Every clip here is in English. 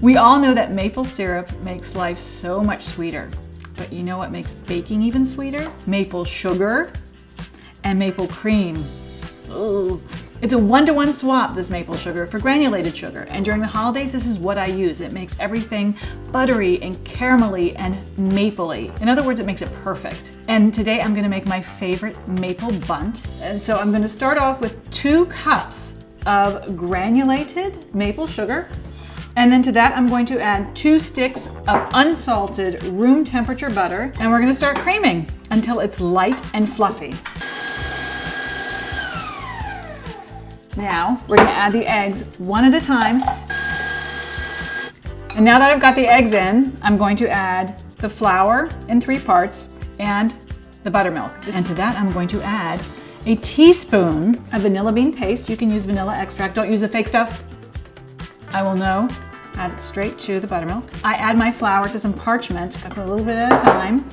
We all know that maple syrup makes life so much sweeter. But you know what makes baking even sweeter? Maple sugar and maple cream. It's a one-to-one -one swap, this maple sugar, for granulated sugar. And during the holidays, this is what I use. It makes everything buttery and caramelly and mapley. In other words, it makes it perfect. And today I'm gonna make my favorite maple bundt. And so I'm gonna start off with two cups of granulated maple sugar. And then to that, I'm going to add two sticks of unsalted room temperature butter. And we're gonna start creaming until it's light and fluffy. Now, we're gonna add the eggs one at a time. And now that I've got the eggs in, I'm going to add the flour in three parts and the buttermilk. And to that, I'm going to add a teaspoon of vanilla bean paste. You can use vanilla extract. Don't use the fake stuff. I will know. Add it straight to the buttermilk. I add my flour to some parchment, a little bit at a time,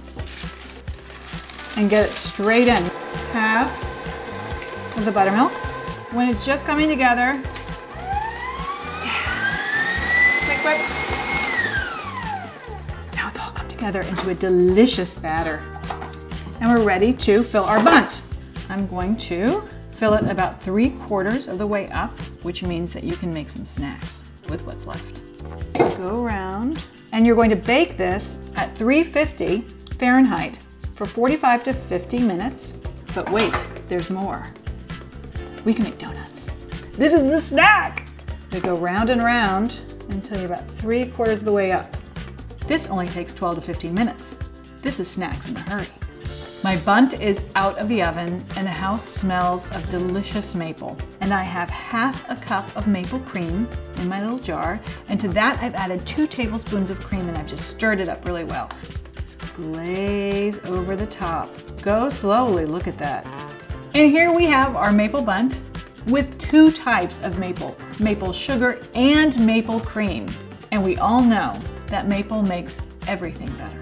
and get it straight in. Half of the buttermilk. When it's just coming together, quick, quick. Now it's all come together into a delicious batter. And we're ready to fill our bundt. I'm going to fill it about three quarters of the way up, which means that you can make some snacks with what's left. Go around, and you're going to bake this at 350 Fahrenheit for 45 to 50 minutes. But wait, there's more. We can make donuts. This is the snack! They go round and round until you're about three quarters of the way up. This only takes 12 to 15 minutes. This is snacks in a hurry. My bundt is out of the oven and the house smells of delicious maple. And I have half a cup of maple cream in my little jar. And to that I've added two tablespoons of cream and I've just stirred it up really well. Just glaze over the top. Go slowly, look at that. And here we have our maple bundt with two types of maple, maple sugar and maple cream. And we all know that maple makes everything better.